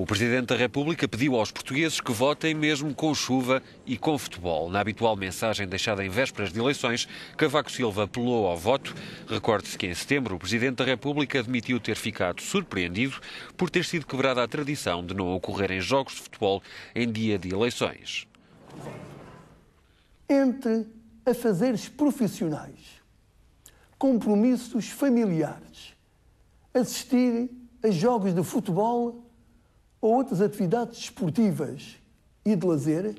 O Presidente da República pediu aos portugueses que votem mesmo com chuva e com futebol. Na habitual mensagem deixada em vésperas de eleições, Cavaco Silva apelou ao voto. Recorde-se que em setembro o Presidente da República admitiu ter ficado surpreendido por ter sido quebrada a tradição de não ocorrerem jogos de futebol em dia de eleições. Entre afazeres profissionais, compromissos familiares, assistir a jogos de futebol ou outras atividades esportivas e de lazer,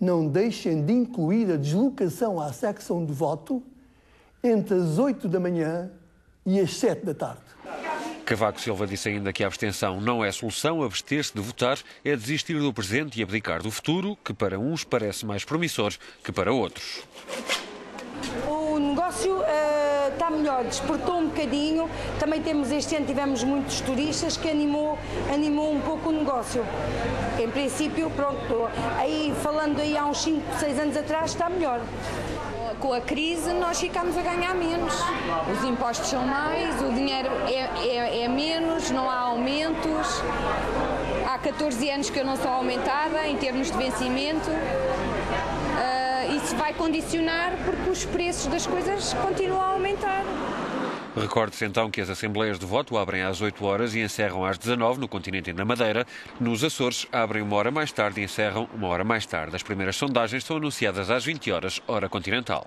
não deixem de incluir a deslocação à secção de voto entre as 8 da manhã e as 7 da tarde. Cavaco Silva disse ainda que a abstenção não é solução, abster-se de votar é desistir do presente e abdicar do futuro, que para uns parece mais promissor que para outros. O negócio uh, melhor, despertou um bocadinho. Também temos este ano tivemos muitos turistas que animou, animou um pouco o negócio. Em princípio, pronto, aí falando aí há uns 5, 6 anos atrás está melhor. Com a crise nós ficamos a ganhar menos. Os impostos são mais, o dinheiro é, é, é menos, não há aumentos. Há 14 anos que eu não sou aumentada em termos de vencimento isso vai condicionar porque os preços das coisas continuam a aumentar. Recorde-se então que as assembleias de voto abrem às 8 horas e encerram às 19 no continente e na Madeira. Nos Açores abrem uma hora mais tarde e encerram uma hora mais tarde. As primeiras sondagens são anunciadas às 20 horas, hora continental.